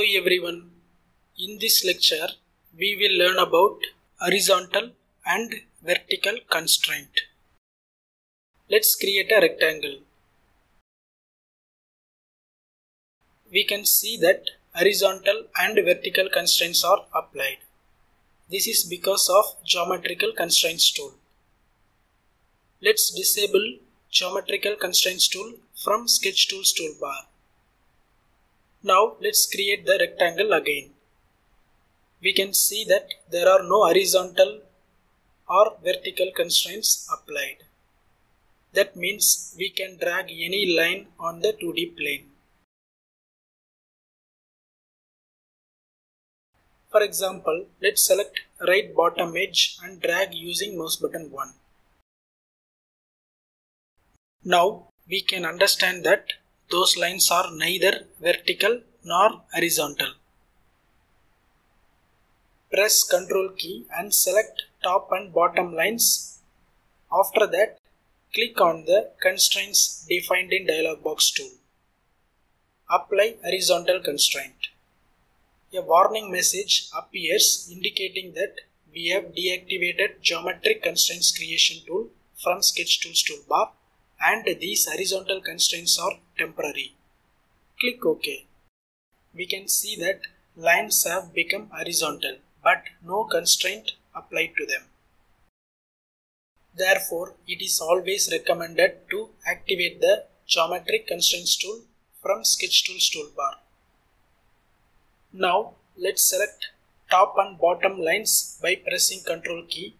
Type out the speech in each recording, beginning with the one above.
everyone. In this lecture, we will learn about horizontal and vertical constraint. Let's create a rectangle. We can see that horizontal and vertical constraints are applied. This is because of geometrical constraints tool. Let's disable geometrical constraints tool from sketch tools toolbar. Now let's create the rectangle again. We can see that there are no horizontal or vertical constraints applied. That means we can drag any line on the 2D plane. For example, let's select right bottom edge and drag using mouse button 1. Now we can understand that those lines are neither vertical nor horizontal. Press Ctrl key and select top and bottom lines. After that, click on the constraints defined in dialog box tool. Apply horizontal constraint. A warning message appears indicating that we have deactivated geometric constraints creation tool from sketch tools toolbar and these horizontal constraints are temporary. Click OK. We can see that lines have become horizontal but no constraint applied to them. Therefore, it is always recommended to activate the geometric constraints tool from sketch tools toolbar. Now let's select top and bottom lines by pressing Ctrl key.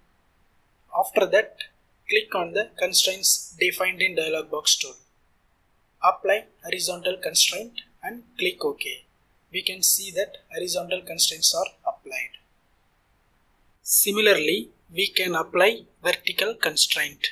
After that click on the constraints defined in dialog box tool. Apply horizontal constraint and click OK. We can see that horizontal constraints are applied. Similarly, we can apply vertical constraint.